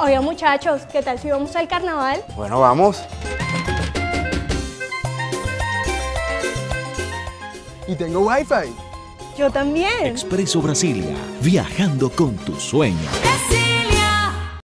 Oye muchachos, ¿qué tal si vamos al carnaval? Bueno, vamos. Y tengo wifi. Yo también. Expreso Brasilia, viajando con tu sueño.